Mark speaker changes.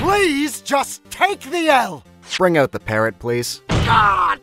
Speaker 1: Please just take the L.
Speaker 2: Bring out the parrot, please.
Speaker 1: God!